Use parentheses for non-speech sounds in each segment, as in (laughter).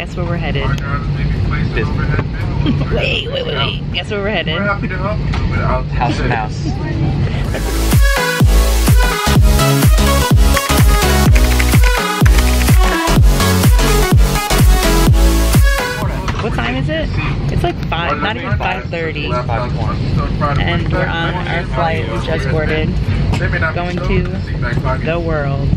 guess where we're headed? (laughs) wait, wait, wait, wait. Guess where we're headed? House of Mouse. What time is it? It's like 5, not even 5.30. And we're on our flight, we just boarded, going to the world.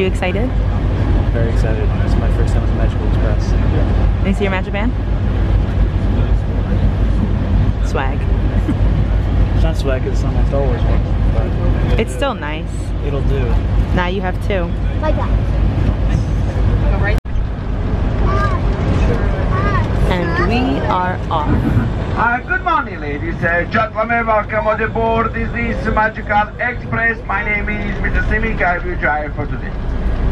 You excited? Very excited. It's my first time with Magical Express. Let me see your magic band. Swag. It's not swag, it's not my Star Wars one. But It's still nice. it'll do. Now you have two. Like that. And we are off. Uh, good morning, ladies and gentlemen. Welcome on the board this is Magical Express. My name is Mr. Simic. I will drive for today.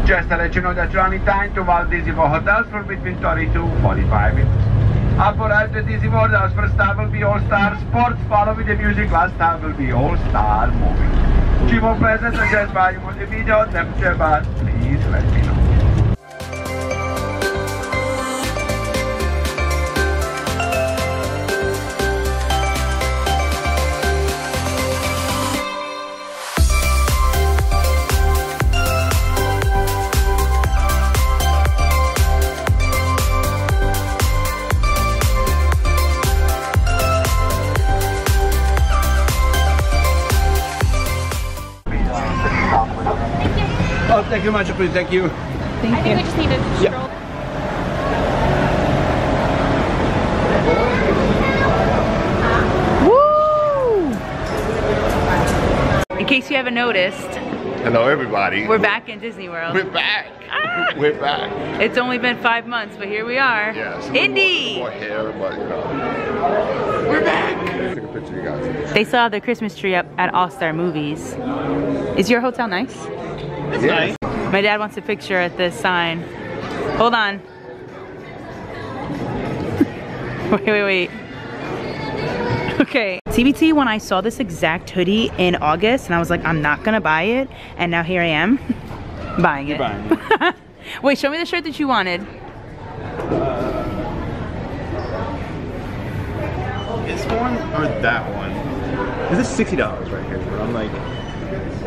Just to let you know that journey time to Walt Disney World Hotels for between 30 to 45 minutes. Up arrived at Disney World, our first time will be All Star Sports, followed with the music. Last time will be All Star Movie. Chief of presence, suggest volume on the video, temperature, but please let me know. Thank you much, please. Thank you. Thank you. Think we just need to Yeah. Woo! In case you haven't noticed, Hello, everybody. we're back in Disney World. We're back. Ah! We're back. It's only been five months, but here we are. Yes. Indy! More, more hair, but you know. We're back. Take a picture, you guys. They saw the Christmas tree up at All Star Movies. Is your hotel nice? It's Yes. nice. My dad wants a picture at this sign. Hold on. (laughs) wait, wait, wait. Okay, TBT, when I saw this exact hoodie in August, and I was like, I'm not gonna buy it, and now here I am, (laughs) buying it. buying it. (laughs) Wait, show me the shirt that you wanted. This one or that one? This is sixty dollars right here. But I'm like,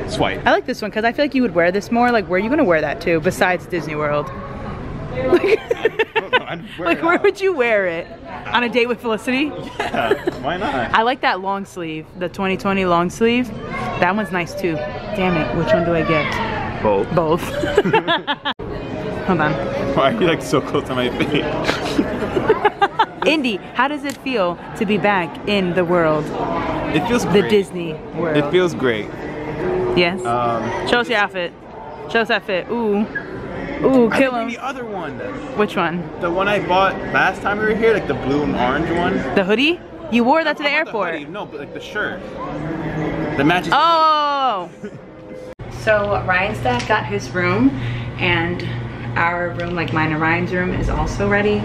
swipe. I like this one because I feel like you would wear this more. Like, where are you gonna wear that to besides Disney World? (laughs) Like, like where would you wear it? On a date with Felicity? Yeah, why not? (laughs) I like that long sleeve, the 2020 long sleeve. That one's nice too. Damn it, which one do I get? Both. Both. (laughs) Hold on. Why are you like so close to my face? Indy, how does it feel to be back in the world, It feels the great. Disney world? It feels great. Yes. Um, Show us your outfit. Show us that fit. Ooh. Ooh, kill him. the other one, Which one? the one I bought last time we were here, like the blue and orange one. The hoodie? You wore that to the airport. hoodie. no, but like the shirt. The matches. Oh! (laughs) so Ryan's dad got his room and our room, like mine and Ryan's room, is also ready.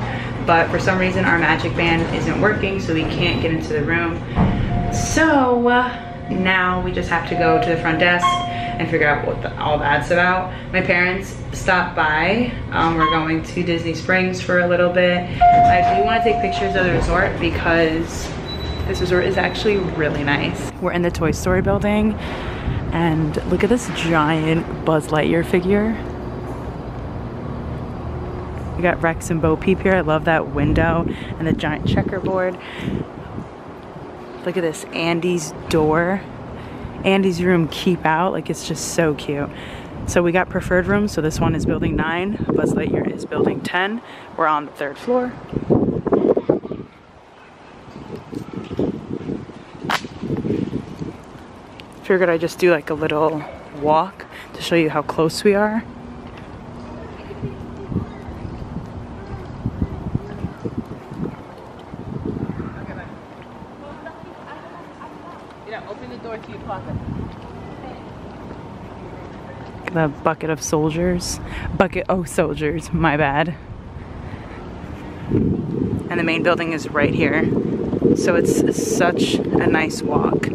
But for some reason our magic band isn't working, so we can't get into the room. So uh, now we just have to go to the front desk and figure out what the, all that's about. My parents stopped by. Um, we're going to Disney Springs for a little bit. I do want to take pictures of the resort because this resort is actually really nice. We're in the Toy Story building and look at this giant Buzz Lightyear figure. We got Rex and Bo Peep here. I love that window and the giant checkerboard. Look at this, Andy's door. Andy's room keep out. Like it's just so cute. So we got preferred rooms. So this one is building nine. Buzz Lightyear is building 10. We're on the third floor. Figured I'd just do like a little walk to show you how close we are. Open the door to your closet. The bucket of soldiers. Bucket, oh, soldiers, my bad. And the main building is right here. So it's such a nice walk.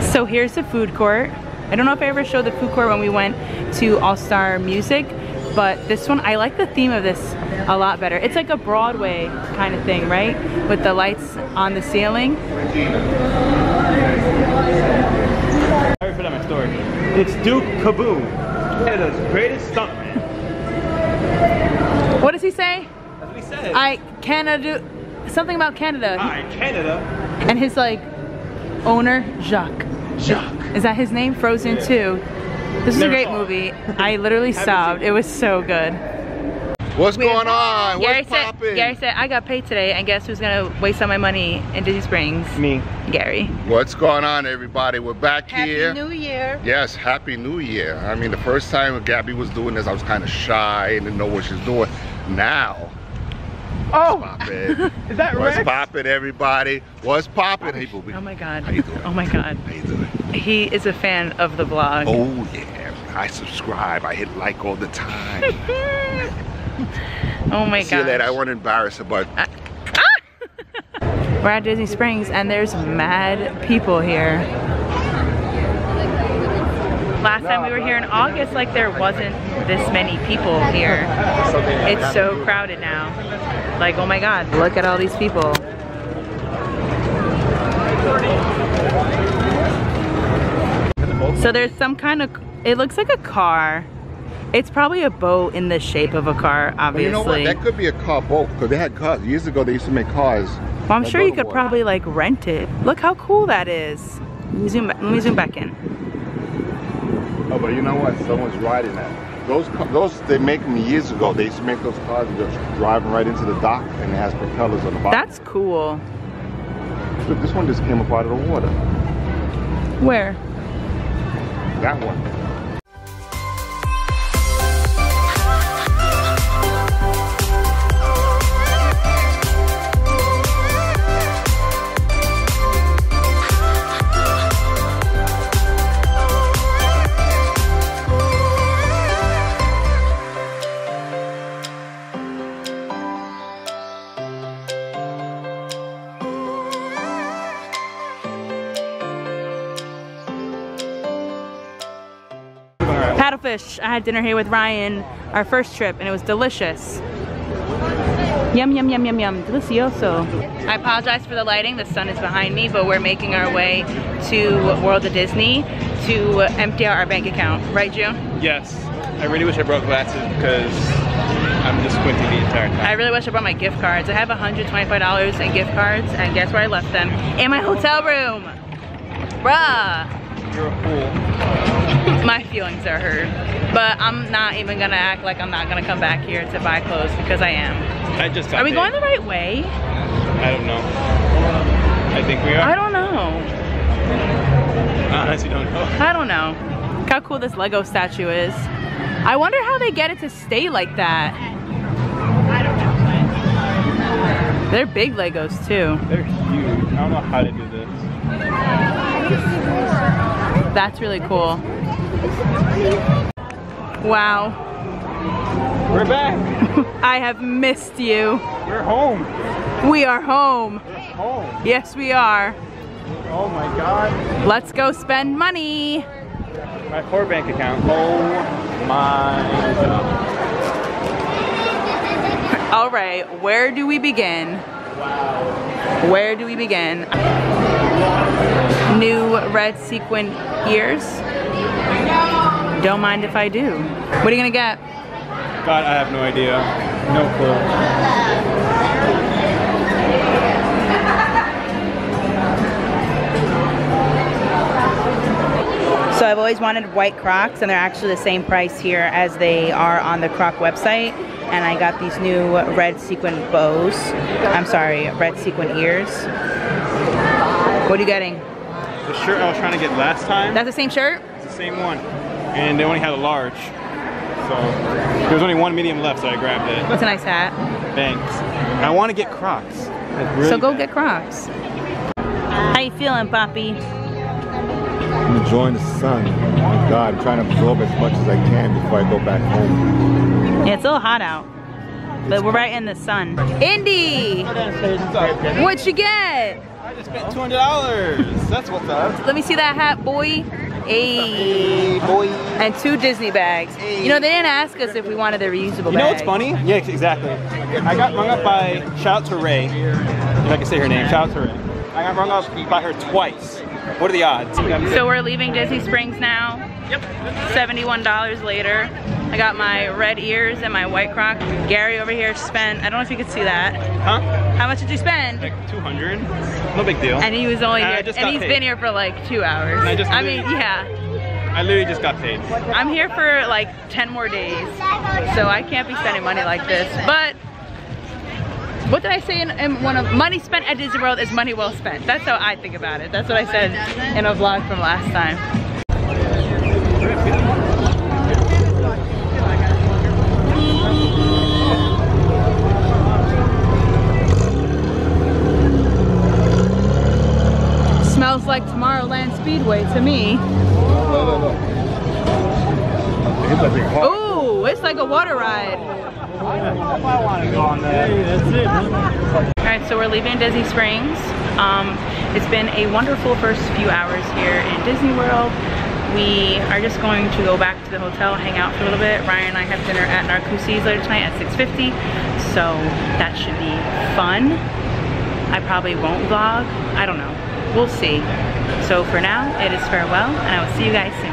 So here's the food court. I don't know if I ever showed the food court when we went to All Star Music, but this one, I like the theme of this a lot better. It's like a Broadway kind of thing, right? With the lights on the ceiling. Sorry for that, my story. It's Duke Kaboom, Canada's greatest stuntman. What does he say? That's what he said. I Canada, something about Canada. Hi, Canada. And his like owner, Jacques. Jacques. Is that his name? Frozen Yeah. 2. This is a great movie. (laughs) I literally sobbed. It was so good. What's going on? Gary What's said, poppin'? Gary said, I got paid today, and guess who's gonna waste all my money in Disney Springs? Me. Gary. What's going on, everybody? We're back here. Happy New Year. Yes, Happy New Year. I mean, the first time Gabby was doing this, I was kind of shy and didn't know what she was doing. Now, Oh, poppin'. (laughs) is that right? What's Rex? poppin', everybody? What's poppin'? Hey, booby. Oh my god. How you doing? Oh my god. How you doing? He is a fan of the vlog. Oh, yeah. I subscribe. I hit like all the time. (laughs) (laughs) Oh my See you later. I god. won't embarrass her, but uh, ah! (laughs) We're at Disney Springs and there's mad people here. Last time we were here in August, like there wasn't this many people here. It's so crowded now. Like, oh my god, look at all these people. So there's some kind of, it looks like a car. It's probably a boat in the shape of a car, But you know what? obviously. That could be a car boat because they had cars. Years ago, they used to make cars. Well, I'm sure you could water. probably like rent it. Look how cool that is. Let me zoom, ba- let me zoom back in. Oh, but you know what? Someone's riding that. Those, those they make them years ago. They used to make those cars and just driving right into the dock, and it has propellers on the bottom. That's cool. Look, this one just came up out of the water. Where? That one. Paddlefish. I had dinner here with Ryan, our first trip, and it was delicious. Yum, yum, yum, yum, yum. Delicioso. I apologize for the lighting. The sun is behind me, but we're making our way to World of Disney to empty out our bank account. Right, June? Yes. I really wish I brought glasses because I'm just squinting the entire time. I really wish I brought my gift cards. I have $125 in gift cards, and guess where I left them? In my hotel room. Bruh. You're a fool. My feelings are hurt. But I'm not even gonna act like I'm not gonna come back here to buy clothes because I am. I just got Are we paid. going the right way? I don't know. I think we are. I don't know. (laughs) I honestly don't know. I don't know. Look how cool this Lego statue is. I wonder how they get it to stay like that. I don't know. They're big Legos too. They're huge. I don't know how to do this. That's really cool. Wow. We're back. (laughs) I have missed you. We're home. We are home. We're home. Yes, we are. Oh my god. Let's go spend money. My poor bank account. Oh my god. All right, where do we begin? Wow. Where do we begin? New red sequin ears. Don't mind if I do. What are you gonna get? God, I have no idea. No clue. So I've always wanted white Crocs and they're actually the same price here as they are on the Croc website. And I got these new red sequin bows. I'm sorry, red sequin ears. What are you getting? The shirt I was trying to get last time, That's the same shirt? It's the same one. And they only had a large. So there was only one medium left, so I grabbed it. It's a nice hat. Thanks. I want to get Crocs. Really So go bad. get Crocs. How you feeling, Poppy? I'm enjoying the sun. Oh my God, I'm trying to absorb as much as I can before I go back home. Yeah, it's a little hot out. But we're right in the sun. Indy! What'd you get? I just spent $200. That's what's up. Let me see that hat, boy. Hey. Hey, boy. And two Disney bags. You know, they didn't ask us if we wanted the reusable You know what's funny? Yeah, exactly. I got rung up by, shout out to Ray, if I can say her name, shout out to Ray. I got rung up by her twice. What are the odds? So we're leaving Disney Springs now. Yep. $71 later. I got my red ears and my white croc. Gary over here spent, I don't know if you could see that. Huh? How much did you spend? Like 200. No big deal. And he was only And here, just and he's paid. been here for like two hours. And I just I mean, yeah. I literally just got paid. I'm here for like 10 more days, so I can't be spending money like this. But what did I say in, in one of money spent at Disney World is money well spent. That's how I think about it. That's what I said in a vlog from last time. Smells like Tomorrowland Speedway to me. Ooh, it's like a water ride. All right, so we're leaving Disney Springs. Um, it's been a wonderful first few hours here in Disney World. We are just going to go back to the hotel, hang out for a little bit. Ryan and I have dinner at Narcoossee's later tonight at 6.50, so that should be fun. I probably won't vlog, I don't know. We'll see. So for now, it is farewell, and I will see you guys soon.